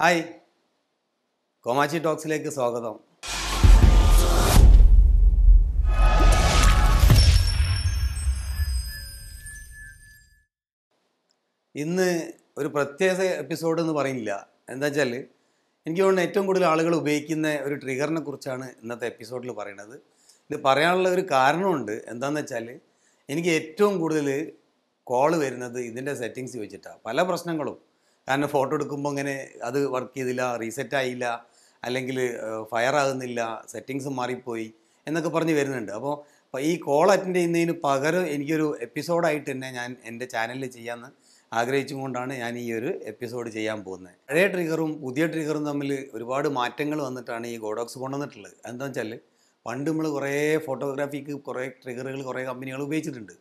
Hi. കോമാച്ചി ടോക്സിലേക്ക് സ്വാഗതം. ഇന്ന് ഒരു പ്രത്യേക എപ്പിസോഡ് എന്ന് പറയുന്നില്ല. എന്താ വെച്ചാൽ എനിക്ക് തോന്നുന്നു ഏറ്റവും കൂടുതൽ ആളുകൾ ഉപയോഗിക്കുന്ന ഒരു ട്രിഗറിനെ കുറിച്ചാണ് ഇന്നത്തെ എപ്പിസോഡിൽ പറയുന്നത്. ഇത് പറയാനുള്ള ഒരു കാരണമുണ്ട്. എന്താണെന്ന് വെച്ചാൽ എനിക്ക് ഏറ്റവും കൂടുതൽ കോൾ വരുന്നത് ഇതിന്റെ സെറ്റിങ്സ് വെച്ചിട്ടാണ് പല പ്രശ്നങ്ങളും. കാരണം ഫോട്ടോ എടുക്കുമ്പോൾ ഇങ്ങനെ അത് വർക്ക് ചെയ്തില്ല റീസെറ്റ് ആയില്ല അല്ലെങ്കിൽ ഫയർ ആകുന്നില്ല സെറ്റിങ്സ് മാറിപ്പോയി എന്നൊക്കെ പറഞ്ഞ് വരുന്നുണ്ട്. അപ്പോൾ ഈ കോൾ അറ്റൻഡ് ചെയ്യുന്നതിന് പകരം എനിക്കൊരു എപ്പിസോഡായിട്ട് തന്നെ ഞാൻ എന്റെ ചാനലിൽ ചെയ്യാമെന്ന് ആഗ്രഹിച്ചുകൊണ്ടാണ് ഞാൻ ഈ ഒരു എപ്പിസോഡ് ചെയ്യാൻ പോകുന്നത്. പഴയ ട്രിഗറും പുതിയ ട്രിഗറും തമ്മിൽ ഒരുപാട് മാറ്റങ്ങൾ വന്നിട്ടാണ് ഈ ഗോഡോക്സ് കൊണ്ടുവന്നിട്ടുള്ളത്. എന്താ വെച്ചാൽ പണ്ട് നമ്മൾ കുറേ ഫോട്ടോഗ്രാഫിക്ക് കുറേ ട്രിഗറുകൾ കുറേ കമ്പനികൾ ഉപയോഗിച്ചിട്ടുണ്ട്.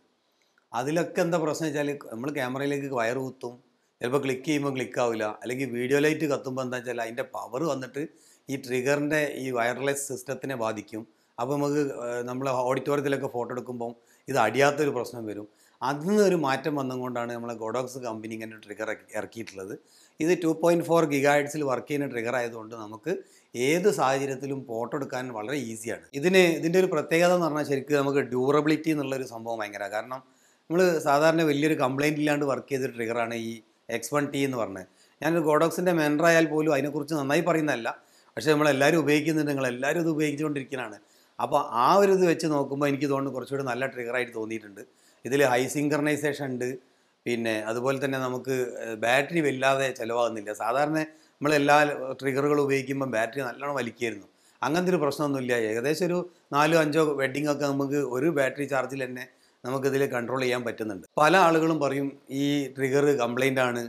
അതിലൊക്കെ എന്താ പ്രശ്നം വെച്ചാൽ നമ്മൾ ക്യാമറയിലേക്ക് വയർ കുത്തും ചിലപ്പോൾ ക്ലിക്ക് ചെയ്യുമ്പോൾ ക്ലിക്ക് ആവില്ല അല്ലെങ്കിൽ വീഡിയോ ലൈറ്റ് കത്തുമ്പോൾ എന്താ വെച്ചാൽ അതിന്റെ പവർ വന്നിട്ട് ഈ ട്രിഗറിന്റെ ഈ വയർലെസ് സിസ്റ്റത്തിനെ ബാധിക്കും. അപ്പോൾ നമുക്ക് നമ്മൾ ഓഡിറ്റോറിയത്തിലൊക്കെ ഫോട്ടോ എടുക്കുമ്പോൾ ഇത് അടിയാത്തൊരു പ്രശ്നം വരും. അതിൽ നിന്ന് ഒരു മാറ്റം വന്നുകൊണ്ടാണ് നമ്മൾ ഗോഡോക്സ് കമ്പനി ഇങ്ങനെ ട്രിഗർ ഇറക്കിയിട്ടുള്ളത്. ഇത് ടു പോയിന്റ് ഫോർ ഗിഗായിഡ്സിൽ വർക്ക് ചെയ്യുന്ന ട്രിഗർ ആയതുകൊണ്ട് നമുക്ക് ഏത് സാഹചര്യത്തിലും ഫോട്ടോ എടുക്കാൻ വളരെ ഈസിയാണ് ഇതിന് ഇതിന്റെ ഒരു പ്രത്യേകത എന്ന് പറഞ്ഞാൽ ശരിക്കും നമുക്ക് ഡ്യൂറബിലിറ്റി എന്നുള്ളൊരു സംഭവം ഭയങ്കര. കാരണം നമ്മൾ സാധാരണ വലിയൊരു കംപ്ലൈന്റ് ഇല്ലാണ്ട് വർക്ക് ചെയ്ത ട്രിഗറാണ് ഈ എക്സ് വൺ ടി എന്ന് പറഞ്ഞത് ഞാനൊരു ഗോഡോക്സിന്റെ മെൻറായാൽ പോലും അതിനെക്കുറിച്ച് നന്നായി പറയുന്നതല്ല. പക്ഷേ നമ്മളെല്ലാവരും ഉപയോഗിക്കുന്നുണ്ട്. നിങ്ങളെല്ലാവരും ഇത് ഉപയോഗിച്ചുകൊണ്ടിരിക്കുന്നതാണ് അപ്പോൾ ആ ഒരു ഇത് വെച്ച് നോക്കുമ്പോൾ എനിക്ക് തോന്നുന്നു കുറച്ചുകൂടി നല്ല ട്രിഗറായിട്ട് തോന്നിയിട്ടുണ്ട്. ഇതിൽ ഹൈ സിങ്കർണൈസേഷൻ ഉണ്ട്. പിന്നെ അതുപോലെ തന്നെ നമുക്ക് ബാറ്ററി വല്ലാതെ ചിലവാകുന്നില്ല. സാധാരണ നമ്മൾ എല്ലാ ട്രിഗറുകളും ഉപയോഗിക്കുമ്പോൾ ബാറ്ററി നല്ലോണം വലിക്കായിരുന്നു. അങ്ങനത്തെ ഒരു പ്രശ്നമൊന്നുമില്ല. ഏകദേശം ഒരു നാലോ അഞ്ചോ വെഡിങ് ഒക്കെ നമുക്ക് ഒരു ബാറ്ററി ചാർജിൽ തന്നെ നമുക്കിതിൽ കൺട്രോൾ ചെയ്യാൻ പറ്റുന്നുണ്ട്. പല ആളുകളും പറയും ഈ ട്രിഗർ കംപ്ലൈന്റ് ആണ്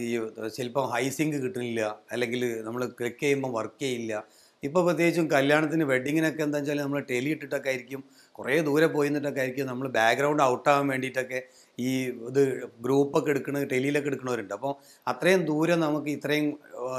ഈ ചിലപ്പം ഹൈസിങ്ക് കിട്ടുന്നില്ല അല്ലെങ്കിൽ നമ്മൾ ക്ലിക്ക് ചെയ്യുമ്പോൾ വർക്ക് ചെയ്യില്ല. ഇപ്പോൾ പ്രത്യേകിച്ചും കല്യാണത്തിന് വെഡിങ്ങിനൊക്കെ എന്താ വെച്ചാൽ നമ്മൾ ടെലി ഇട്ടിട്ടൊക്കെ ആയിരിക്കും കുറേ ദൂരെ പോയി നിന്നിട്ടൊക്കെ ആയിരിക്കും നമ്മൾ ബാക്ക്ഗ്രൗണ്ട് ഔട്ടാകാൻ വേണ്ടിയിട്ടൊക്കെ ഈ ഇത് ഗ്രൂപ്പൊക്കെ എടുക്കുന്ന ടെലിയിലൊക്കെ എടുക്കുന്നവരുണ്ട്. അപ്പോൾ അത്രയും ദൂരം നമുക്ക് ഇത്രയും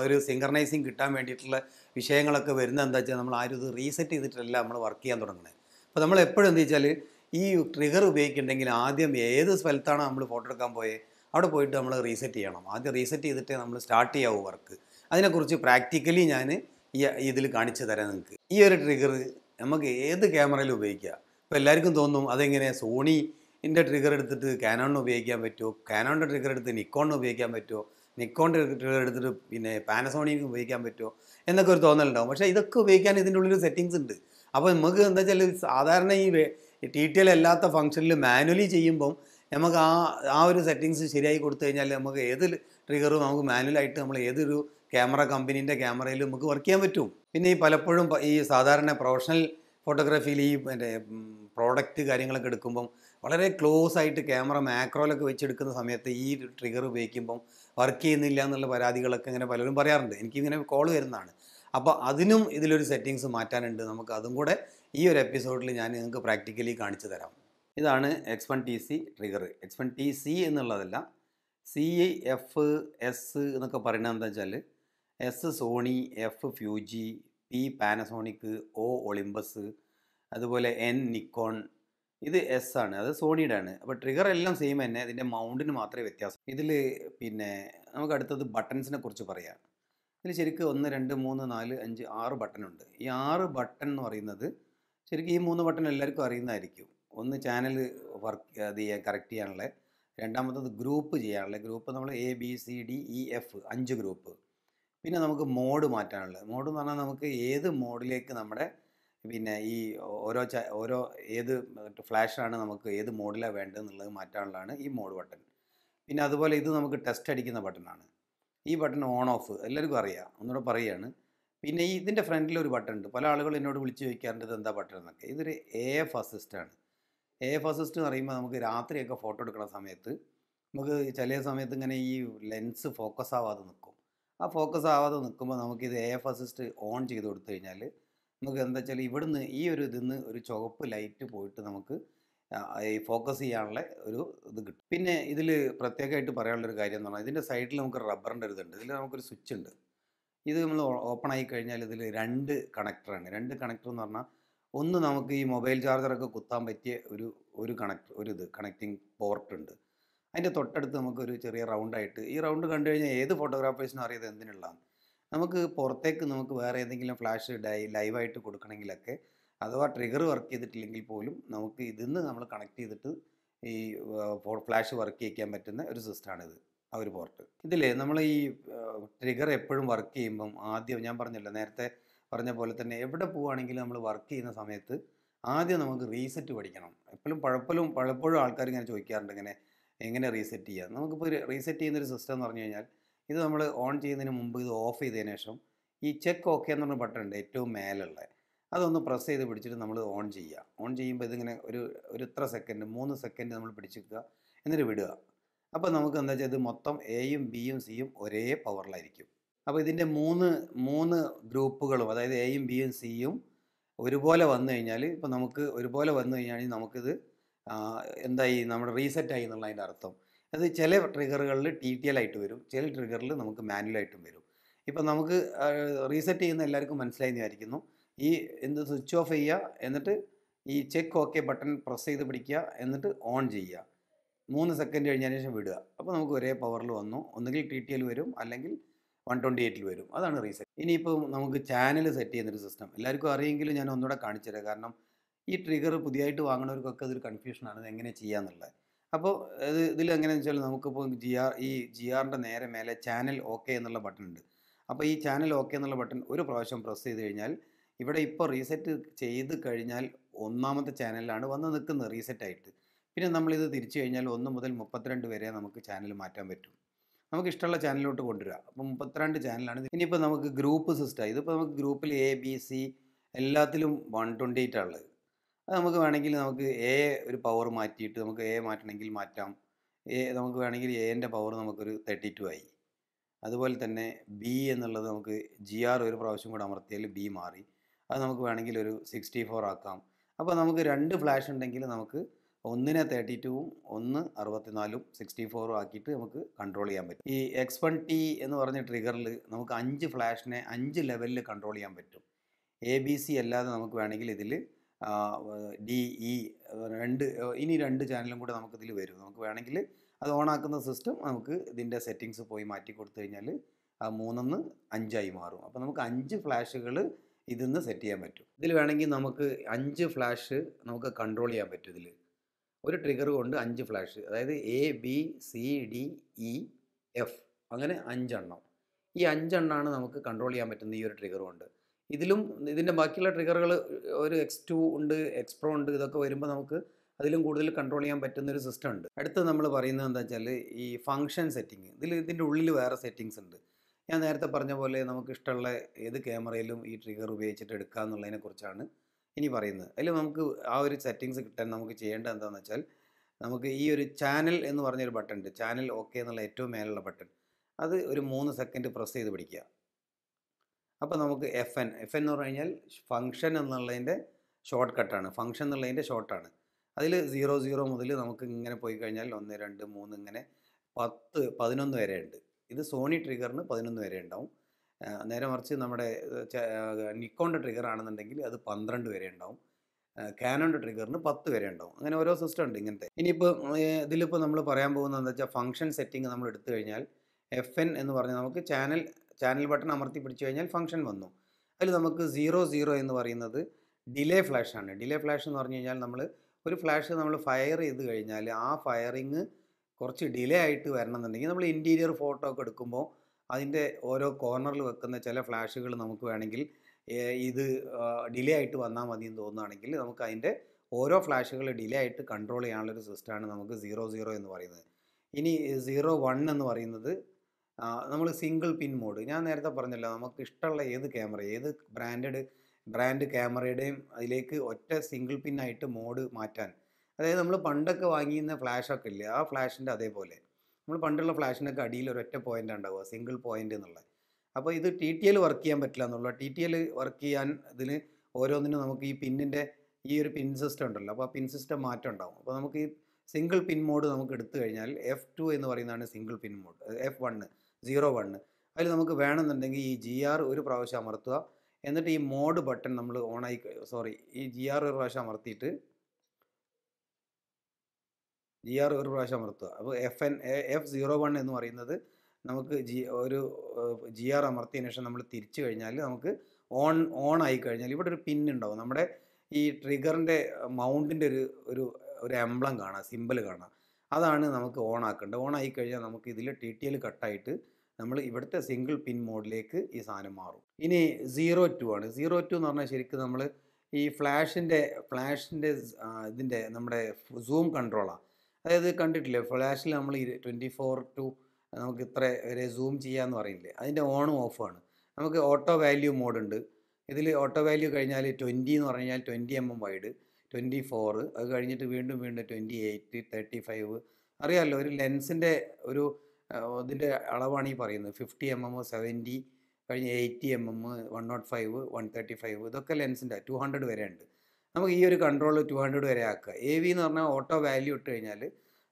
ഒരു സിങ്കർണൈസിങ് കിട്ടാൻ വേണ്ടിയിട്ടുള്ള വിഷയങ്ങളൊക്കെ വരുന്നത് എന്താ വെച്ചാൽ നമ്മൾ ആരും ഇത് റീസെറ്റ് ചെയ്തിട്ടല്ല നമ്മൾ വർക്ക് ചെയ്യാൻ തുടങ്ങുന്നത്. അപ്പോൾ നമ്മൾ എപ്പോഴും എന്താ വെച്ചാൽ ഈ ട്രിഗർ ഉപയോഗിക്കുന്നുണ്ടെങ്കിൽ ആദ്യം ഏത് സ്ഥലത്താണ് നമ്മൾ ഫോട്ടോ എടുക്കാൻ പോയത് അവിടെ പോയിട്ട് നമ്മൾ റീസെറ്റ് ചെയ്യണം. ആദ്യം റീസെറ്റ് ചെയ്തിട്ടേ നമ്മൾ സ്റ്റാർട്ട് ചെയ്യാവൂ വർക്ക് അതിനെക്കുറിച്ച് പ്രാക്ടിക്കലി ഞാൻ ഈ ഇതിൽ കാണിച്ചു തരാം നിങ്ങൾക്ക് ഈ ഒരു ട്രിഗർ നമുക്ക് ഏത് ക്യാമറയിലും ഉപയോഗിക്കാം. ഇപ്പോൾ എല്ലാവർക്കും തോന്നും അതെങ്ങനെ സോണിന്റെ ട്രിഗർ എടുത്തിട്ട് കാനോണിന് ഉപയോഗിക്കാൻ പറ്റുമോ കാനോണിന്റെ ട്രിഗർ എടുത്ത് നിക്കോണിന് ഉപയോഗിക്കാൻ പറ്റുമോ നിക്കോണിന്റെ ട്രിഗർ എടുത്തിട്ട് പിന്നെ പാനസോണിക്ക് ഉപയോഗിക്കാൻ പറ്റുമോ എന്നൊക്കെ ഒരു തോന്നലുണ്ടാവും. പക്ഷേ ഇതൊക്കെ ഉപയോഗിക്കാൻ ഇതിന്റെ ഉള്ളിൽ സെറ്റിങ്സ് ഉണ്ട്. അപ്പോൾ നമുക്ക് എന്താ വെച്ചാൽ സാധാരണ ഈ ടി ടി എൽ അല്ലാത്ത ഫംഗ്ഷനിൽ മാനുവലി ചെയ്യുമ്പം നമുക്ക് ആ ആ ഒരു സെറ്റിങ്സ് ശരിയായി കൊടുത്തു കഴിഞ്ഞാൽ നമുക്ക് ഏത് ട്രിഗറും നമുക്ക് മാനുവലായിട്ട് നമ്മൾ ഏതൊരു ക്യാമറ കമ്പനീന്റെ ക്യാമറയിലും നമുക്ക് വർക്ക് ചെയ്യാൻ പറ്റും. പിന്നെ ഈ പലപ്പോഴും ഈ സാധാരണ പ്രൊഫഷണൽ ഫോട്ടോഗ്രാഫിയിൽ ഈ മറ്റേ പ്രോഡക്റ്റ് കാര്യങ്ങളൊക്കെ എടുക്കുമ്പം വളരെ ക്ലോസ് ആയിട്ട് ക്യാമറ മാക്രോലൊക്കെ വെച്ചെടുക്കുന്ന സമയത്ത് ഈ ട്രിഗർ ഉപയോഗിക്കുമ്പം വർക്ക് ചെയ്യുന്നില്ല എന്നുള്ള പരാതികളൊക്കെ ഇങ്ങനെ പലരും പറയാറുണ്ട്. എനിക്കിങ്ങനെ കോൾ വരുന്നതാണ്. അപ്പോൾ അതിനും ഇതിലൊരു സെറ്റിങ്സ് മാറ്റാനുണ്ട്. നമുക്ക് അതും കൂടെ ഈ ഒരു എപ്പിസോഡിൽ ഞാൻ നിങ്ങൾക്ക് പ്രാക്ടിക്കലി കാണിച്ചു തരാം. ഇതാണ് X one T C trigger X one T C എന്നുള്ളതല്ല സി എഫ് എസ് എന്നൊക്കെ പറയുന്നത് എന്താ വെച്ചാൽ S Sony F Fuji P Panasonic O Olympus അതുപോലെ എൻ നിക്കോൺ ഇത് എസ് ആണ് അത് സോണിയുടെ ആണ്. അപ്പോൾ ട്രിഗർ എല്ലാം സെയിം തന്നെ ഇതിന്റെ മൗണ്ടിന് മാത്രമേ വ്യത്യാസം. ഇതിൽ പിന്നെ നമുക്ക് അടുത്തത് ബട്ടൺസിനെ കുറിച്ച് പറയാം. ഇതിൽ ശരിക്കും ഒന്ന് രണ്ട് മൂന്ന് നാല് അഞ്ച് ആറ് ബട്ടൺ ഉണ്ട്. ഈ ആറ് ബട്ടൺ എന്ന് പറയുന്നത് ശരിക്കും ഈ മൂന്ന് ബട്ടൺ എല്ലാവർക്കും അറിയുന്നതായിരിക്കും. ഒന്ന് ചാനൽ വർക്ക് അത് ചെയ്യാൻ കറക്റ്റ് ചെയ്യാനുള്ള. രണ്ടാമത്തത് ഗ്രൂപ്പ് ചെയ്യാനുള്ള. ഗ്രൂപ്പ് നമ്മൾ A B C D E F അഞ്ച് ഗ്രൂപ്പ് പിന്നെ നമുക്ക് മോഡ് മാറ്റാനുള്ളത്. മോഡ് എന്ന് പറഞ്ഞാൽ നമുക്ക് ഏത് മോഡിലേക്ക് നമ്മുടെ പിന്നെ ഈ ഓരോ ച ഓരോ ഏത് ഫ്ലാഷാണ് നമുക്ക് ഏത് മോഡിലാണ് വേണ്ടതെന്നുള്ളത് മാറ്റാനുള്ളതാണ് ഈ മോഡ് ബട്ടൺ പിന്നെ അതുപോലെ ഇത് നമുക്ക് ടെസ്റ്റ് അടിക്കുന്ന ബട്ടണാണ് ഈ ബട്ടൺ ഓൺ ഓഫ് എല്ലാവർക്കും അറിയാം. ഒന്നുകൂടെ പറയുകയാണ്. പിന്നെ ഇതിന്റെ ഫ്രണ്ടിൽ ഒരു ബട്ടൺ ഉണ്ട്. പല ആളുകൾ എന്നോട് വിളിച്ച് ചോദിക്കാറുണ്ട് എന്താ ബട്ടൺ എന്നൊക്കെ. ഇതൊരു എ എഫ് അസിസ്റ്റാണ് എ എഫ് അസിസ്റ്റ് എന്ന് പറയുമ്പോൾ നമുക്ക് രാത്രിയൊക്കെ ഫോട്ടോ എടുക്കുന്ന സമയത്ത് നമുക്ക് ചില സമയത്ത് ഇങ്ങനെ ഈ ലെൻസ് ഫോക്കസ് ആവാതെ നിൽക്കും ആ ഫോക്കസ് ആവാതെ നിൽക്കുമ്പോൾ നമുക്കിത് എ എഫ് അസിസ്റ്റ് ഓൺ ചെയ്ത് കൊടുത്തു കഴിഞ്ഞാൽ നമുക്ക് എന്താ വെച്ചാൽ ഇവിടുന്ന് ഈ ഒരു ഇതിന്ന് ഒരു ചുവപ്പ് ലൈറ്റ് പോയിട്ട് നമുക്ക് ഈ ഫോക്കസ് ചെയ്യാനുള്ള ഒരു ഇത് കിട്ടും. പിന്നെ ഇതിൽ പ്രത്യേകമായിട്ട് പറയാനുള്ളൊരു കാര്യം എന്ന് പറഞ്ഞാൽ ഇതിന്റെ സൈഡിൽ നമുക്ക് റബ്ബറിന്റെ ഒരു ഇതുണ്ട്. ഇതിൽ നമുക്കൊരു സ്വിച്ച് ഉണ്ട്. ഇത് നമ്മൾ ഓപ്പൺ ആയി കഴിഞ്ഞാൽ ഇതിൽ രണ്ട് കണക്ടറാണ്. രണ്ട് കണക്ടർ എന്ന് പറഞ്ഞാൽ ഒന്ന് നമുക്ക് ഈ മൊബൈൽ ചാർജറൊക്കെ കുത്താൻ പറ്റിയ ഒരു ഒരു കണക്ട് ഒരു ഇത് കണക്റ്റിംഗ് പോർട്ട് ഉണ്ട്. അതിന്റെ തൊട്ടടുത്ത് നമുക്കൊരു ചെറിയ റൗണ്ടായിട്ട് ഈ റൗണ്ട് കണ്ടു കഴിഞ്ഞാൽ ഏത് ഫോട്ടോഗ്രാഫേഴ്സിനും അറിയാതെ എന്തിനുള്ളതാണ്. നമുക്ക് പുറത്തേക്ക് നമുക്ക് വേറെ ഏതെങ്കിലും ഫ്ലാഷ് ഡൈ ലൈവായിട്ട് കൊടുക്കണമെങ്കിലൊക്കെ അഥവാ ട്രിഗർ വർക്ക് ചെയ്തിട്ടില്ലെങ്കിൽ പോലും നമുക്ക് ഇതിന്ന് നമ്മൾ കണക്ട് ചെയ്തിട്ട് ഈ ഫ്ലാഷ് വർക്ക് ചെയ്യിക്കാൻ പറ്റുന്ന ഒരു സിസ്റ്റമാണിത്. ആ ഒരു പോർട്ട് ഇതിലേ നമ്മൾ ഈ ട്രിഗർ എപ്പോഴും വർക്ക് ചെയ്യുമ്പം ആദ്യം ഞാൻ പറഞ്ഞല്ലോ നേരത്തെ പറഞ്ഞ പോലെ തന്നെ എവിടെ പോവുകയാണെങ്കിലും നമ്മൾ വർക്ക് ചെയ്യുന്ന സമയത്ത് ആദ്യം നമുക്ക് റീസെറ്റ് പഠിക്കണം. എപ്പോഴും പഴപ്പലും പലപ്പോഴും ആൾക്കാർ ഇങ്ങനെ ചോദിക്കാറുണ്ട് ഇങ്ങനെ എങ്ങനെ റീസെറ്റ് ചെയ്യാം? നമുക്കിപ്പോൾ റീസെറ്റ് ചെയ്യുന്നൊരു സിസ്റ്റം എന്ന് പറഞ്ഞു കഴിഞ്ഞാൽ ഇത് നമ്മൾ ഓൺ ചെയ്യുന്നതിന് മുമ്പ് ഇത് ഓഫ് ചെയ്തതിന് ശേഷം ഈ ചെക്ക് ഓക്കെ എന്ന് പറഞ്ഞ ബട്ടൺ ഉണ്ട് ഏറ്റവും മേലുള്ള. അതൊന്ന് പ്രസ് ചെയ്ത് പിടിച്ചിട്ട് നമ്മൾ ഓൺ ചെയ്യുക. ഓൺ ചെയ്യുമ്പോൾ ഇതിങ്ങനെ ഒരു ഒരു ഇത്ര സെക്കൻഡ് മൂന്ന് സെക്കൻഡ് നമ്മൾ പിടിച്ചിരിക്കുക എന്നിട്ട് വിടുക. അപ്പോൾ നമുക്ക് എന്താ വെച്ചാൽ ഇത് മൊത്തം എയും ബിയും സിയും ഒരേ പവറിലായിരിക്കും അപ്പോൾ ഇതിന്റെ മൂന്ന് മൂന്ന് ഗ്രൂപ്പുകളും അതായത് എയും ബിയും സിയും ഒരുപോലെ വന്നു കഴിഞ്ഞാൽ ഇപ്പോൾ നമുക്ക് ഒരുപോലെ വന്നു കഴിഞ്ഞാൽ നമുക്കിത് എന്തായി നമ്മുടെ റീസെറ്റ് ആയി എന്നുള്ള അതിന്റെ അർത്ഥം. അത് ചില ട്രിഗറുകളിൽ ടി ടി എൽ ആയിട്ട് വരും ചില ട്രിഗറിൽ നമുക്ക് മാനുവലായിട്ടും വരും. ഇപ്പം നമുക്ക് റീസെറ്റ് ചെയ്യുന്ന എല്ലാവർക്കും മനസ്സിലായി എന്ന് വിചാരിക്കുന്നു ഈ എന്ത് സ്വിച്ച് ഓഫ് ചെയ്യുക എന്നിട്ട് ഈ ചെക്ക് ഓക്കെ ബട്ടൺ പ്രസ് ചെയ്ത് പിടിക്കുക എന്നിട്ട് ഓൺ ചെയ്യുക. മൂന്ന് സെക്കൻഡ് കഴിഞ്ഞതിന് ശേഷം വിടുക. അപ്പോൾ നമുക്ക് ഒരേ പവറിൽ വന്നു. ഒന്നുകിൽ ടി ടി എൽ വരും അല്ലെങ്കിൽ വൺ ട്വന്റി എയ്റ്റിൽ വരും. അതാണ് റീസെറ്റ് ഇനിയിപ്പോൾ നമുക്ക് ചാനൽ സെറ്റ് ചെയ്യുന്നൊരു സിസ്റ്റം എല്ലാവർക്കും അറിയെങ്കിലും ഞാൻ ഒന്നുകൂടെ കാണിച്ചു തരാം. കാരണം ഈ ട്രിഗർ പുതിയതായിട്ട് വാങ്ങുന്നവർക്കൊക്കെ അതൊരു കൺഫ്യൂഷനാണ് എങ്ങനെ ചെയ്യാന്നുള്ളത്. അപ്പോൾ ഇത് ഇതിൽ എങ്ങനെയാണെന്ന് വെച്ചാൽ നമുക്കിപ്പോൾ ജി ആർ ഈ ജി ആറിന്റെ നേരെ മേലെ ചാനൽ ഓക്കെ എന്നുള്ള ബട്ടൺ ഉണ്ട്. അപ്പോൾ ഈ ചാനൽ ഓക്കെ എന്നുള്ള ബട്ടൺ ഒരു പ്രാവശ്യം പ്രസ് ചെയ്ത് കഴിഞ്ഞാൽ ഇവിടെ ഇപ്പോൾ റീസെറ്റ് ചെയ്ത് കഴിഞ്ഞാൽ ഒന്നാമത്തെ ചാനലിലാണ് വന്ന് നിൽക്കുന്നത് റീസെറ്റ് ആയിട്ട്. പിന്നെ നമ്മളിത് തിരിച്ചു കഴിഞ്ഞാൽ ഒന്ന് മുതൽ മുപ്പത്തിരണ്ട് വരെ നമുക്ക് ചാനൽ മാറ്റാൻ പറ്റും. നമുക്ക് ഇഷ്ടമുള്ള ചാനലിലോട്ട് കൊണ്ടുവരിക. അപ്പോൾ മുപ്പത്തിരണ്ട് ചാനലാണ്. ഇനിയിപ്പോൾ നമുക്ക് ഗ്രൂപ്പ് സിസ്റ്റം ഇതിപ്പോൾ നമുക്ക് ഗ്രൂപ്പിൽ എ ബി സി എല്ലാത്തിലും വൺ ട്വന്റി എയ്റ്റ് ഉള്ളത് അത് നമുക്ക് വേണമെങ്കിൽ നമുക്ക് എ ഒരു പവർ മാറ്റിയിട്ട് നമുക്ക് എ മാറ്റണമെങ്കിൽ മാറ്റാം. എ നമുക്ക് വേണമെങ്കിൽ എന്റെ പവർ നമുക്കൊരു തേർട്ടി ടു ആയി. അതുപോലെ തന്നെ ബി എന്നുള്ളത് നമുക്ക് ജി ആർ ഒരു പ്രാവശ്യം കൂടെ അമർത്തിയാൽ ബി മാറി. അത് നമുക്ക് വേണമെങ്കിൽ ഒരു സിക്സ്റ്റി ഫോർ ആക്കാം. അപ്പോൾ നമുക്ക് രണ്ട് ഫ്ലാഷ് ഉണ്ടെങ്കിൽ നമുക്ക് ഒന്നിനെ തേർട്ടി ടുവും ഒന്ന് അറുപത്തിനാലും സിക്സ്റ്റി ഫോറും ആക്കിയിട്ട് നമുക്ക് കൺട്രോൾ ചെയ്യാൻ പറ്റും. ഈ എക്സ് വൺ ടി എന്ന് പറഞ്ഞ ട്രിഗറിൽ നമുക്ക് അഞ്ച് ഫ്ലാഷിനെ അഞ്ച് ലെവലിൽ കൺട്രോൾ ചെയ്യാൻ പറ്റും. എ ബി സി അല്ലാതെ നമുക്ക് വേണമെങ്കിൽ ഇതിൽ ഡി ഇ രണ്ട് ഇനി രണ്ട് ചാനലും കൂടെ നമുക്ക് ഇതിൽ വരും. നമുക്ക് വേണമെങ്കിൽ അത് ഓണാക്കുന്ന സിസ്റ്റം നമുക്ക് ഇതിന്റെ സെറ്റിങ്സ് പോയി മാറ്റി കൊടുത്തു കഴിഞ്ഞാൽ മൂന്നൊന്ന് അഞ്ചായി മാറും. അപ്പോൾ നമുക്ക് അഞ്ച് ഫ്ലാഷുകൾ ഇതിൽ നിന്ന് സെറ്റ് ചെയ്യാൻ പറ്റും. ഇതിൽ വേണമെങ്കിൽ നമുക്ക് അഞ്ച് ഫ്ലാഷ് നമുക്ക് കൺട്രോൾ ചെയ്യാൻ പറ്റും ഇതിൽ ഒരു ട്രിഗർ കൊണ്ട് അഞ്ച് ഫ്ലാഷ് അതായത് A B C D E F അങ്ങനെ അഞ്ചെണ്ണം. ഈ അഞ്ചെണ്ണമാണ് നമുക്ക് കൺട്രോൾ ചെയ്യാൻ പറ്റുന്ന ഈ ഒരു ട്രിഗർ കൊണ്ട്. ഇതിലും ഇതിന്റെ ബാക്കിയുള്ള ട്രിഗറുകൾ ഒരു എക്സ് ടു ഉണ്ട് എക്സ് പ്രോ ഉണ്ട് ഇതൊക്കെ വരുമ്പോൾ നമുക്ക് അതിലും കൂടുതൽ കൺട്രോൾ ചെയ്യാൻ പറ്റുന്ന ഒരു സിസ്റ്റം ഉണ്ട്. അടുത്ത് നമ്മൾ പറയുന്നത് എന്താ വെച്ചാൽ ഈ ഫങ്ഷൻ സെറ്റിംഗ് ഇതിൽ ഇതിന്റെ ഉള്ളിൽ വേറെ സെറ്റിങ്സ് ഉണ്ട്. ഞാൻ നേരത്തെ പറഞ്ഞ പോലെ നമുക്ക് ഇഷ്ടമുള്ള ഏത് ക്യാമറയിലും ഈ ട്രിഗർ ഉപയോഗിച്ചിട്ട് എടുക്കുക എന്നുള്ളതിനെ കുറിച്ചാണ് ഇനി പറയുന്നത്. അതിൽ നമുക്ക് ആ ഒരു സെറ്റിങ്സ് കിട്ടാൻ നമുക്ക് ചെയ്യേണ്ടത് എന്താണെന്ന് വെച്ചാൽ നമുക്ക് ഈ ഒരു ചാനൽ എന്ന് പറഞ്ഞൊരു ബട്ടൺ ഉണ്ട്. ചാനൽ ഓക്കെ എന്നുള്ള ഏറ്റവും മേലുള്ള ബട്ടൺ അത് ഒരു മൂന്ന് സെക്കൻഡ് പ്രസ് ചെയ്ത് പിടിക്കുക. അപ്പോൾ നമുക്ക് എഫ് എൻ എഫ് എൻ എന്ന് പറഞ്ഞു കഴിഞ്ഞാൽ ഫങ്ഷൻ എന്നുള്ളതിന്റെ ഷോർട്ട് കട്ടാണ് ഫങ്ഷൻ എന്നുള്ളതിന്റെ ഷോർട്ടാണ് അതിൽ സീറോ സീറോ മുതൽ നമുക്ക് ഇങ്ങനെ പോയി കഴിഞ്ഞാൽ ഒന്ന് രണ്ട് മൂന്ന് ഇങ്ങനെ പത്ത് പതിനൊന്ന് വരെ ഉണ്ട്. ഇത് സോണി ട്രിഗറിന് പതിനൊന്ന് വരെ ഉണ്ടാവും. നേരെ മറിച്ച് നമ്മുടെ നിക്കോണിന്റെ ട്രിഗർ ആണെന്നുണ്ടെങ്കിൽ അത് പന്ത്രണ്ട് വരെ ഉണ്ടാവും. കാനോന്റെ ട്രിഗറിന് പത്ത് വരെ ഉണ്ടാവും. അങ്ങനെ ഓരോ സിസ്റ്റം ഉണ്ട് ഇങ്ങനത്തെ. ഇനിയിപ്പോൾ ഇതിലിപ്പോൾ നമ്മൾ പറയാൻ പോകുന്നത് എന്താ വെച്ചാൽ ഫംഗ്ഷൻ സെറ്റിംഗ് നമ്മൾ എടുത്തു കഴിഞ്ഞാൽ എഫ് എൻ എന്ന് പറഞ്ഞാൽ നമുക്ക് ചാനൽ ചാനൽ ബട്ടൺ അമർത്തി പിടിച്ചു കഴിഞ്ഞാൽ ഫംഗ്ഷൻ വന്നു. അതിൽ നമുക്ക് സീറോ സീറോ എന്ന് പറയുന്നത് ഡിലേ ഫ്ലാഷ് ആണ്. ഡിലേ ഫ്ലാഷ് എന്ന് പറഞ്ഞു കഴിഞ്ഞാൽ നമ്മൾ ഒരു ഫ്ലാഷ് നമ്മൾ ഫയർ ചെയ്ത് കഴിഞ്ഞാൽ ആ ഫയറിങ് കുറച്ച് ഡിലേ ആയിട്ട് വരണമെന്നുണ്ടെങ്കിൽ നമ്മൾ ഇന്റീരിയർ ഫോട്ടോ ഒക്കെ എടുക്കുമ്പോൾ അതിന്റെ ഓരോ കോർണറിൽ വെക്കുന്ന ചില ഫ്ലാഷുകൾ നമുക്ക് വേണമെങ്കിൽ ഇത് ഡിലേ ആയിട്ട് വന്നാൽ മതി എന്ന് തോന്നുകയാണെങ്കിൽ നമുക്ക് അതിന്റെ ഓരോ ഫ്ലാഷുകൾ ഡിലേ ആയിട്ട് കൺട്രോൾ ചെയ്യാനുള്ളൊരു സിസ്റ്റമാണ് നമുക്ക് സീറോ സീറോ എന്ന് പറയുന്നത്. ഇനി സീറോ വൺ എന്ന് പറയുന്നത് നമ്മൾ സിംഗിൾ പിൻ മോഡ്. ഞാൻ നേരത്തെ പറഞ്ഞല്ലോ നമുക്ക് ഇഷ്ടമുള്ള ഏത് ക്യാമറ ഏത് ബ്രാൻഡഡ് ബ്രാൻഡ് ക്യാമറയുടെയും അതിലേക്ക് ഒറ്റ സിംഗിൾ പിന്നായിട്ട് മോഡ് മാറ്റാൻ. അതായത് നമ്മൾ പണ്ടൊക്കെ വാങ്ങിയിരുന്ന ഫ്ലാഷൊക്കെ ഇല്ലേ ആ ഫ്ലാഷിന്റെ അതേപോലെ. നമ്മൾ പണ്ടുള്ള ഫ്ലാഷിനൊക്കെ അടിയിൽ ഒരൊറ്റ പോയിന്റ് ഉണ്ടാവുക സിംഗിൾ പോയിന്റ് എന്നുള്ളത്. അപ്പോൾ ഇത് ടി ടി എൽ വർക്ക് ചെയ്യാൻ പറ്റില്ല എന്നുള്ളത് ടി ടി എൽ വർക്ക് ചെയ്യാൻ ഇതിന് ഓരോന്നിനും നമുക്ക് ഈ പിന്നിന്റെ ഈ ഒരു പിൻ സിസ്റ്റം ഉണ്ടല്ലോ. അപ്പോൾ ആ പിൻ സിസ്റ്റം മാറ്റം ഉണ്ടാവും. അപ്പോൾ നമുക്ക് ഈ സിംഗിൾ പിൻ മോഡ് നമുക്ക് എടുത്തു കഴിഞ്ഞാൽ എഫ് ടു എന്ന് പറയുന്നതാണ് single pin mode F one zero one അതിൽ നമുക്ക് വേണമെന്നുണ്ടെങ്കിൽ ഈ ജി ആർ ഒരു പ്രാവശ്യം അമർത്തുക. എന്നിട്ട് ഈ മോഡ് ബട്ടൺ നമ്മൾ ഓണായി സോറി ഈ ജി ആർ ഒരു പ്രാവശ്യം അമർത്തിയിട്ട് ജി ആർ ഒരു പ്രാവശ്യം അമർത്തുക. അപ്പോൾ F N F zero one എന്ന് പറയുന്നത് നമുക്ക് ജി ഒരു ജി ആർ അമർത്തിയതിന് ശേഷം നമ്മൾ തിരിച്ചു കഴിഞ്ഞാൽ നമുക്ക് ഓൺ ഓൺ ആയി കഴിഞ്ഞാൽ ഇവിടെ ഒരു പിൻ ഉണ്ടാവും. നമ്മുടെ ഈ ട്രിഗറിന്റെ മൗണ്ടിന്റെ ഒരു ഒരു ഒരു എംബ്ലം കാണാം സിമ്പിൾ കാണാം. അതാണ് നമുക്ക് ഓൺ ആക്കേണ്ടത്. ഓൺ ആയി കഴിഞ്ഞാൽ നമുക്ക് ഇതിൽ ടി ടി എൽ കട്ടായിട്ട് നമ്മൾ ഇവിടുത്തെ സിംഗിൾ പിൻ മോഡിലേക്ക് ഈ സാധനം മാറും. ഇനി സീറോ ടു ആണ്. സീറോ ടു എന്ന് പറഞ്ഞാൽ ശരിക്കും നമ്മൾ ഈ ഫ്ലാഷിന്റെ ഫ്ലാഷിന്റെ ഇതിന്റെ നമ്മുടെ സൂം കൺട്രോളാണ് അതായത് കണ്ടിട്ടില്ലേ ഫ്ലാഷിൽ നമ്മൾ ട്വന്റി ഫോർ ടു നമുക്ക് ഇത്ര വരെ സൂം ചെയ്യാമെന്ന് പറയില്ലേ അതിന്റെ ഓണും ഓഫാണ് നമുക്ക് ഓട്ടോ വാല്യൂ മോഡുണ്ട് ഇതിൽ ഓട്ടോ വാല്യൂ കഴിഞ്ഞാൽ ട്വന്റി എന്ന് പറഞ്ഞു കഴിഞ്ഞാൽ twenty M M wide twenty four അത് കഴിഞ്ഞിട്ട് വീണ്ടും വീണ്ടും ട്വന്റി എയ്റ്റ് തേർട്ടി ഫൈവ് അറിയാമല്ലോ ഒരു ലെൻസിന്റെ ഒരു ഇതിന്റെ അളവാണ് ഈ പറയുന്നത്. ഫിഫ്റ്റി എം എം സെവന്റി കഴിഞ്ഞ് eighty M M one nought five one thirty five ഇതൊക്കെ ലെൻസിന്റെ ടു ഹൺഡ്രഡ് വരെ ഉണ്ട്. നമുക്ക് ഈ ഒരു കൺട്രോൾ ടു ഹൺഡ്രഡ് വരെ ആക്കുക. എ വി എന്ന് പറഞ്ഞാൽ ഓട്ടോ വാല്യൂ ഇട്ട് കഴിഞ്ഞാൽ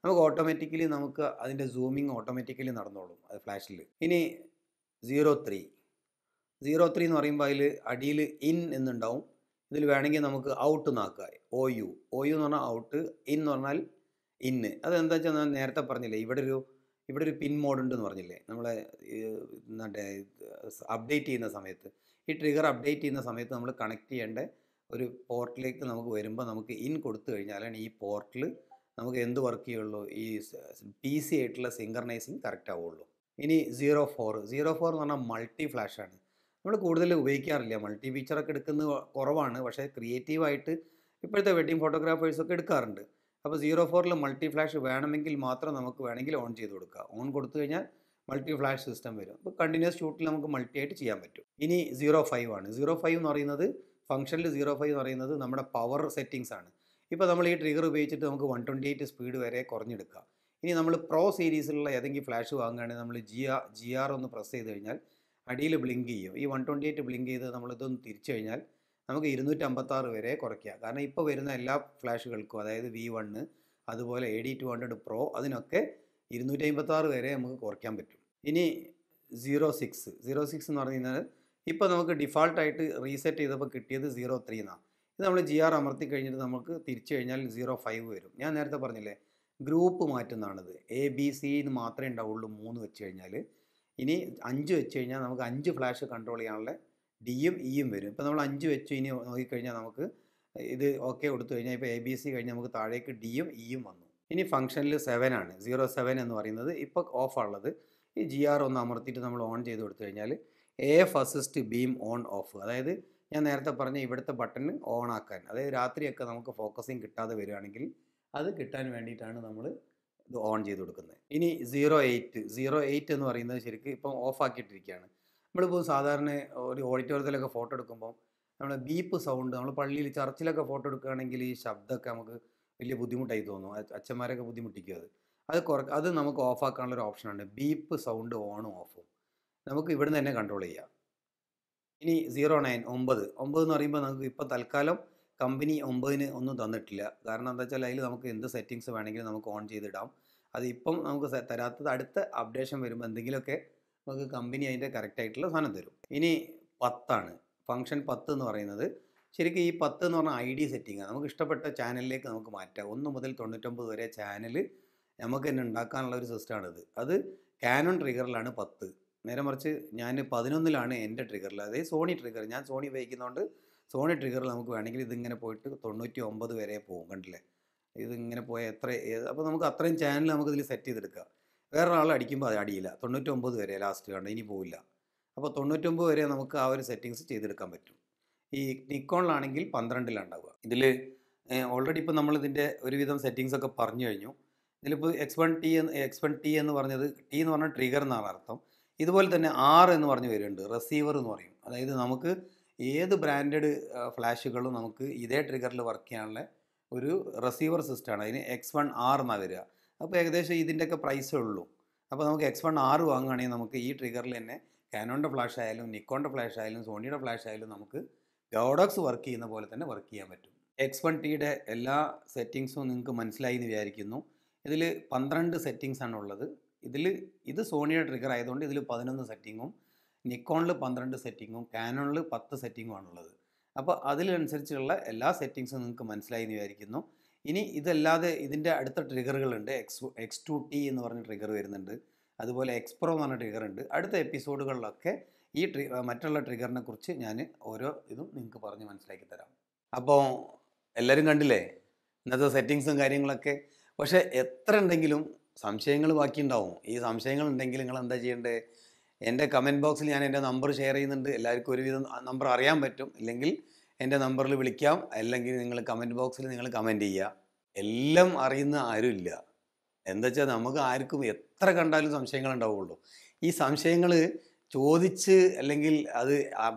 നമുക്ക് ഓട്ടോമാറ്റിക്കലി നമുക്ക് അതിന്റെ സൂമിങ് ഓട്ടോമാറ്റിക്കലി നടന്നോളും അത് ഫ്ലാഷിൽ ഇനി സീറോ ത്രീ സീറോ ത്രീ എന്ന് പറയുമ്പോൾ അതിൽ അടിയിൽ ഇൻ എന്നുണ്ടാവും. ഇതിൽ വേണമെങ്കിൽ നമുക്ക് ഔട്ട് എന്നാക്കുക ഒ യു ഒ യു എന്ന് പറഞ്ഞാൽ ഔട്ട് ഇൻ എന്ന് പറഞ്ഞാൽ ഇന്ന് അതെന്താ വെച്ചാൽ ഞാൻ നേരത്തെ പറഞ്ഞില്ലേ ഇവിടെ ഒരു ഇവിടെ ഒരു പിൻ മോഡ് ഉണ്ടെന്ന് പറഞ്ഞില്ലേ നമ്മളെ മറ്റേ അപ്ഡേറ്റ് ചെയ്യുന്ന സമയത്ത്. ഈ ട്രിഗർ അപ്ഡേറ്റ് ചെയ്യുന്ന സമയത്ത് നമ്മൾ കണക്ട് ചെയ്യേണ്ട ഒരു പോർട്ടിലേക്ക് നമുക്ക് വരുമ്പോൾ നമുക്ക് ഇൻ കൊടുത്തു കഴിഞ്ഞാലാണ് ഈ പോർട്ടിൽ നമുക്ക് എന്ത് വർക്ക് ചെയ്യുള്ളൂ? ഈ പി സി ആയിട്ടുള്ള സിങ്കർണൈസിങ് കറക്റ്റ് ആവുള്ളൂ. ഇനി സീറോ ഫോർ സീറോ ഫോർ എന്ന് പറഞ്ഞാൽ മൾട്ടി ഫ്ലാഷാണ് നമ്മൾ കൂടുതൽ ഉപയോഗിക്കാറില്ല. മൾട്ടി ഫീച്ചറൊക്കെ എടുക്കുന്നത് കുറവാണ്. പക്ഷേ ക്രിയേറ്റീവായിട്ട് ഇപ്പോഴത്തെ വെഡ്ഡിങ് ഫോട്ടോഗ്രാഫേഴ്സൊക്കെ എടുക്കാറുണ്ട്. അപ്പോൾ സീറോ ഫോറിൽ മൾട്ടി ഫ്ലാഷ് വേണമെങ്കിൽ മാത്രം നമുക്ക് വേണമെങ്കിൽ ഓൺ ചെയ്ത് കൊടുക്കുക ഓൺ കൊടുത്തു കഴിഞ്ഞാൽ മൾട്ടി ഫ്ലാഷ് സിസ്റ്റം വരും. അപ്പോൾ കണ്ടിന്യൂസ് ഷൂട്ടിൽ നമുക്ക് മൾട്ടി ആയിട്ട് ചെയ്യാൻ പറ്റും. ഇനി സീറോ ഫൈവ് ആണ്. സീറോ ഫൈവ് എന്ന് പറയുന്നത് ഫംഗ്ഷനിൽ സീറോ ഫൈവ് എന്ന് പറയുന്നത് നമ്മുടെ പവർ സെറ്റിങ്സ് ആണ്. ഇപ്പോൾ നമ്മൾ ഈ ട്രിഗർ ഉപയോഗിച്ചിട്ട് നമുക്ക് വൺ ട്വന്റി എയ്റ്റ് സ്പീഡ് വരെ കുറഞ്ഞെടുക്കാം. ഇനി നമ്മൾ പ്രോ സീരീസിലുള്ള ഏതെങ്കിലും ഫ്ലാഷ് വാങ്ങുകയാണെങ്കിൽ നമ്മൾ ജി ആർ ജി ആർ ഒന്ന് പ്രസ് ചെയ്ത് കഴിഞ്ഞാൽ അടിയിൽ ബ്ലിങ്ക് ചെയ്യും. ഈ വൺ ട്വന്റി എയ്റ്റ് ബ്ലിങ്ക് ചെയ്ത് നമ്മളിതൊന്ന് തിരിച്ചു കഴിഞ്ഞാൽ നമുക്ക് ഇരുന്നൂറ്റമ്പത്താറ് വരെ കുറയ്ക്കുക കാരണം ഇപ്പോൾ വരുന്ന എല്ലാ ഫ്ലാഷുകൾക്കും അതായത് വി വണ്ണ് അതുപോലെ A D two hundred pro അതിനൊക്കെ ഇരുന്നൂറ്റി അമ്പത്താറ് വരെ നമുക്ക് കുറയ്ക്കാൻ പറ്റും. ഇനി സീറോ സിക്സ് സീറോ സിക്സ് എന്ന് പറഞ്ഞു കഴിഞ്ഞാൽ ഇപ്പോൾ നമുക്ക് ഡിഫാൾട്ടായിട്ട് റീസെറ്റ് ചെയ്തപ്പോൾ കിട്ടിയത് സീറോ ത്രീ എന്നാണ് ഇത് നമ്മൾ ജി ആർ അമർത്തി കഴിഞ്ഞിട്ട് നമുക്ക് തിരിച്ചു കഴിഞ്ഞാൽ സീറോ ഫൈവ് വരും. ഞാൻ നേരത്തെ പറഞ്ഞില്ലേ ഗ്രൂപ്പ് മാറ്റുന്നതാണിത്. എ ബി സി എന്ന് മാത്രമേ ഉണ്ടാവുള്ളൂ മൂന്ന് വെച്ച് കഴിഞ്ഞാൽ ഇനി അഞ്ച് വെച്ച് കഴിഞ്ഞാൽ നമുക്ക് അഞ്ച് ഫ്ലാഷ് കൺട്രോൾ ചെയ്യാനുള്ള ഡിയും ഇയും വരും. ഇപ്പോൾ നമ്മൾ അഞ്ച് വെച്ച് ഇനി നോക്കിക്കഴിഞ്ഞാൽ നമുക്ക് ഇത് ഓക്കെ കൊടുത്തു കഴിഞ്ഞാൽ ഇപ്പോൾ എ ബി സി കഴിഞ്ഞ് നമുക്ക് താഴേക്ക് ഡിയും ഇയും വന്നു. ഇനി ഫംഗ്ഷനിൽ സെവൻ ആണ്. സീറോ സെവൻ എന്ന് പറയുന്നത് ഇപ്പോൾ ഓഫാണുള്ളത് ഈ ജി ആർ ഒന്ന് അമർത്തിയിട്ട് നമ്മൾ ഓൺ ചെയ്ത് കൊടുത്തു കഴിഞ്ഞാൽ A F assist beam on off അതായത് ഞാൻ നേരത്തെ പറഞ്ഞ ഇവിടുത്തെ ബട്ടൺ ഓൺ ആക്കാൻ. അതായത് രാത്രിയൊക്കെ നമുക്ക് ഫോക്കസിങ് കിട്ടാതെ വരികയാണെങ്കിൽ അത് കിട്ടാൻ വേണ്ടിയിട്ടാണ് നമ്മൾ ഇത് ഓൺ ചെയ്ത് കൊടുക്കുന്നത്. ഇനി സീറോ എയ്റ്റ് സീറോ എയ്റ്റ് എന്ന് പറയുന്നത് ശരിക്കും ഇപ്പം ഓഫ് ആക്കിയിട്ടിരിക്കുകയാണ്. നമ്മളിപ്പോൾ സാധാരണ ഒരു ഓഡിറ്റോറിയത്തിലൊക്കെ ഫോട്ടോ എടുക്കുമ്പോൾ നമ്മൾ ബീപ്പ് സൗണ്ട് നമ്മൾ പള്ളിയിൽ ചർച്ചിലൊക്കെ ഫോട്ടോ എടുക്കുകയാണെങ്കിൽ ഈ ശബ്ദമൊക്കെ നമുക്ക് വലിയ ബുദ്ധിമുട്ടായി തോന്നും. അച്ഛന്മാരൊക്കെ ബുദ്ധിമുട്ടിക്കും അത്. അത് കുറ അത് നമുക്ക് ഓഫ് ആക്കാനുള്ള ഒരു ഓപ്ഷനുണ്ട് ബീപ്പ് സൗണ്ട് ഓണും ഓഫും നമുക്ക് ഇവിടുന്ന് തന്നെ കൺട്രോൾ ചെയ്യാം. ഇനി സീറോ നയൻ ഒമ്പത്. ഒമ്പത് എന്ന് പറയുമ്പോൾ നമുക്ക് ഇപ്പോൾ തൽക്കാലം കമ്പനി ഒമ്പതിന് ഒന്നും തന്നിട്ടില്ല. കാരണം എന്താ വെച്ചാൽ അതിൽ നമുക്ക് എന്ത് സെറ്റിങ്സ് വേണമെങ്കിലും നമുക്ക് ഓൺ ചെയ്തിടാം. അത് ഇപ്പം നമുക്ക് തരാത്തത് അടുത്ത അപ്ഡേഷൻ വരുമ്പോൾ എന്തെങ്കിലുമൊക്കെ നമുക്ക് കമ്പനി അതിന്റെ കറക്റ്റായിട്ടുള്ള സാധനം തരും. ഇനി പത്താണ്. ഫംഗ്ഷൻ പത്ത് എന്ന് പറയുന്നത്. ശരിക്കും ഈ പത്ത് എന്ന് പറഞ്ഞാൽ ഐ ഡി സെറ്റിങ്ങാണ് നമുക്ക് ഇഷ്ടപ്പെട്ട ചാനലിലേക്ക് നമുക്ക് മാറ്റാം. ഒന്ന് മുതൽ തൊണ്ണൂറ്റൊമ്പത് വരെ ചാനൽ നമുക്ക് തന്നെ ഉണ്ടാക്കാനുള്ള ഒരു സിസ്റ്റമാണിത് അത് കാനൺ ട്രിഗറിലാണ് പത്ത്. നേരെ മറിച്ച് ഞാൻ പതിനൊന്നിലാണ് എന്റെ ട്രിഗറിൽ അതായത് സോണി ട്രിഗർ ഞാൻ സോണി ഉപയോഗിക്കുന്നതുകൊണ്ട് സോണി ട്രിഗറിൽ നമുക്ക് വേണമെങ്കിൽ ഇതിങ്ങനെ പോയിട്ട് തൊണ്ണൂറ്റി ഒമ്പത് വരെ പോകും കണ്ടില്ലേ? ഇതിങ്ങനെ പോയ എത്ര അപ്പോൾ നമുക്ക് അത്രയും ചാനൽ നമുക്ക് ഇതിൽ സെറ്റ് ചെയ്തെടുക്കാം. വേറൊരാൾ അടിക്കുമ്പോൾ അത് അടിയില്ല. തൊണ്ണൂറ്റൊമ്പത് വരെ ലാസ്റ്റ് കണ്ട് ഇനി പോവില്ല. അപ്പോൾ തൊണ്ണൂറ്റൊമ്പത് വരെ നമുക്ക് ആ ഒരു സെറ്റിങ്സ് ചെയ്തെടുക്കാൻ പറ്റും. ഈ നിക്കോണിലാണെങ്കിൽ പന്ത്രണ്ടിലാണ് ഉണ്ടാവുക ഇതിൽ ഓൾറെഡി ഇപ്പോൾ നമ്മളിതിന്റെ ഒരുവിധം സെറ്റിങ്സ് ഒക്കെ പറഞ്ഞു കഴിഞ്ഞു. ഇതിലിപ്പോൾ എക്സ് വൺ ടി എന്ന് എക്സ് വൺ ടി എന്ന് പറഞ്ഞത് ടി എന്ന് പറഞ്ഞാൽ ട്രിഗർ എന്നാണ് അർത്ഥം. ഇതുപോലെ തന്നെ ആർ എന്ന് പറഞ്ഞ് വരുന്നുണ്ട് റിസീവർ എന്ന് പറയും. അതായത് നമുക്ക് ഏത് ബ്രാൻഡഡ് ഫ്ലാഷുകളും നമുക്ക് ഇതേ ട്രിഗറിൽ വർക്ക് ചെയ്യാനുള്ള ഒരു റിസീവർ സിസ്റ്റമാണ് അതിന് എക്സ് വൺ ആർ എന്നാണ് വരിക. അപ്പോൾ ഏകദേശം ഇതിന്റെയൊക്കെ പ്രൈസേ ഉള്ളൂ. അപ്പോൾ നമുക്ക് എക്സ് വൺ ആറ് വാങ്ങുകയാണെങ്കിൽ നമുക്ക് ഈ ട്രിഗറിൽ തന്നെ കാനോണിന്റെ ഫ്ലാഷ് ആയാലും നിക്കോണിന്റെ ഫ്ലാഷ് ആയാലും സോണിയുടെ ഫ്ലാഷ് ആയാലും നമുക്ക് ഗൗഡോക്സ് വർക്ക് ചെയ്യുന്ന പോലെ തന്നെ വർക്ക് ചെയ്യാൻ പറ്റും. എക്സ് വൺ ടിയുടെ എല്ലാ സെറ്റിങ്സും നിങ്ങൾക്ക് മനസ്സിലായി എന്ന് വിചാരിക്കുന്നു. ഇതിൽ പന്ത്രണ്ട് സെറ്റിങ്സ് ആണ് ഉള്ളത്. ഇതിൽ ഇത് സോണിയുടെ ട്രിഗർ ആയതുകൊണ്ട് ഇതിൽ പതിനൊന്ന് സെറ്റിങ്ങും നിക്കോണിൽ പന്ത്രണ്ട് സെറ്റിങ്ങും കാനോണിൽ പത്ത് സെറ്റിങ്ങും ആണുള്ളത്. അപ്പോൾ അതിലനുസരിച്ചുള്ള എല്ലാ സെറ്റിങ്സും നിങ്ങൾക്ക് മനസ്സിലായി എന്ന് വിചാരിക്കുന്നു. ഇനി ഇതല്ലാതെ ഇതിന്റെ അടുത്ത ട്രിഗറുകളുണ്ട് എക്സ് എക്സ് ടു ടി എന്ന് പറഞ്ഞ ട്രിഗർ വരുന്നുണ്ട്. അതുപോലെ എക്സ്പ്രോ എന്ന് പറഞ്ഞ ട്രിഗർ ഉണ്ട്. അടുത്ത എപ്പിസോഡുകളിലൊക്കെ ഈ ട്രി മറ്റുള്ള ട്രിഗറിനെ കുറിച്ച് ഞാൻ ഓരോ ഇതും നിങ്ങൾക്ക് പറഞ്ഞ് മനസ്സിലാക്കി തരാം. അപ്പോൾ എല്ലാവരും കണ്ടില്ലേ? ഇന്നത്തെ സെറ്റിങ്സും കാര്യങ്ങളൊക്കെ. പക്ഷേ എത്ര ഉണ്ടെങ്കിലും സംശയങ്ങൾ ബാക്കിയുണ്ടാവും. ഈ സംശയങ്ങൾ ഉണ്ടെങ്കിൽ നിങ്ങൾ എന്താ ചെയ്യേണ്ടത് എന്റെ കമന്റ് ബോക്സിൽ ഞാൻ എന്റെ നമ്പർ ഷെയർ ചെയ്യുന്നുണ്ട്. എല്ലാവർക്കും ഒരുവിധം നമ്പർ അറിയാൻ പറ്റും. ഇല്ലെങ്കിൽ എന്റെ നമ്പറിൽ വിളിക്കാം. അല്ലെങ്കിൽ നിങ്ങൾ കമന്റ് ബോക്സിൽ നിങ്ങൾ കമന്റ് ചെയ്യുക. എല്ലാം അറിയുന്ന ആരുമില്ല എന്താ വെച്ചാൽ നമുക്ക് ആർക്കും എത്ര കണ്ടാലും സംശയങ്ങൾ ഉണ്ടാവുള്ളൂ. ഈ സംശയങ്ങൾ ചോദിച്ച് അല്ലെങ്കിൽ അത്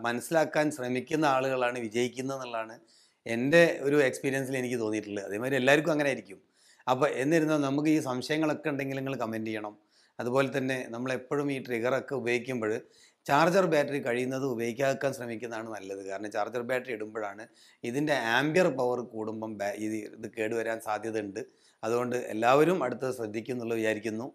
മനസ്സിലാക്കാൻ ശ്രമിക്കുന്ന ആളുകളാണ് വിജയിക്കുന്നത് എന്നുള്ളതാണ് എന്റെ ഒരു എക്സ്പീരിയൻസിൽ എനിക്ക് തോന്നിയിട്ടുള്ളത്. അതേമാതിരി എല്ലാവർക്കും അങ്ങനെ ആയിരിക്കും. അപ്പോൾ എന്നിരുന്നാൽ നമുക്ക് ഈ സംശയങ്ങളൊക്കെ ഉണ്ടെങ്കിൽ നിങ്ങൾ കമന്റ് ചെയ്യണം. അതുപോലെ തന്നെ നമ്മൾ എപ്പോഴും ഈ ട്രിഗറൊക്കെ ഉപയോഗിക്കുമ്പോൾ ചാർജർ ബാറ്ററി കഴിയുന്നത് ഉപയോഗിക്കാൻ ശ്രമിക്കുന്നതാണ് നല്ലത്. കാരണം ചാർജർ ബാറ്ററി ഇടുമ്പോഴാണ് ഇതിന്റെ ആംബിയർ പവർ കൂടുമ്പം ഇത് ഇത് കേടുവരാൻ സാധ്യതയുണ്ട്. അതുകൊണ്ട് എല്ലാവരും അടുത്ത് ശ്രദ്ധിക്കുന്നുള്ള വിചാരിക്കുന്നു.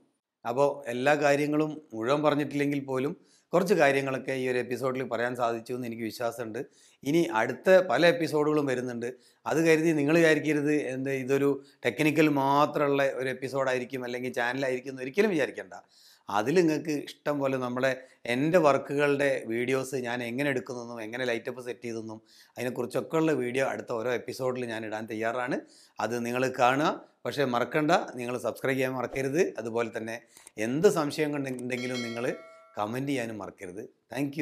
അപ്പോൾ എല്ലാ കാര്യങ്ങളും മുഴുവൻ പറഞ്ഞിട്ടില്ലെങ്കിൽ പോലും കുറച്ച് കാര്യങ്ങളൊക്കെ ഈ ഒരു എപ്പിസോഡിൽ പറയാൻ സാധിച്ചു എന്ന് എനിക്ക് വിശ്വാസമുണ്ട്. ഇനി അടുത്ത പല എപ്പിസോഡുകളും വരുന്നുണ്ട്. അത് കരുതി നിങ്ങൾ വിചാരിക്കരുത്. എന്ത് ഇതൊരു ടെക്നിക്കൽ മാത്രമുള്ള ഒരു എപ്പിസോഡായിരിക്കും അല്ലെങ്കിൽ ചാനലായിരിക്കും എന്ന് ഒരിക്കലും വിചാരിക്കേണ്ട. അതിൽ നിങ്ങൾക്ക് ഇഷ്ടം പോലെ നമ്മുടെ എന്റെ വർക്കുകളുടെ വീഡിയോസ് ഞാൻ എങ്ങനെ എടുക്കുന്നതെന്നും എങ്ങനെ ലൈറ്റപ്പ് സെറ്റ് ചെയ്തെന്നും അതിനെക്കുറിച്ചൊക്കെ ഉള്ള വീഡിയോ അടുത്ത ഓരോ എപ്പിസോഡിൽ ഞാൻ ഇടാൻ തയ്യാറാണ്. അത് നിങ്ങൾ കാണുക. പക്ഷേ മറക്കണ്ട. നിങ്ങൾ സബ്സ്ക്രൈബ് ചെയ്യാൻ മറക്കരുത്. അതുപോലെ തന്നെ എന്ത് സംശയം ഉണ്ടെങ്കിലും നിങ്ങൾ കമന്റ് ചെയ്യാനും മറക്കരുത്. താങ്ക്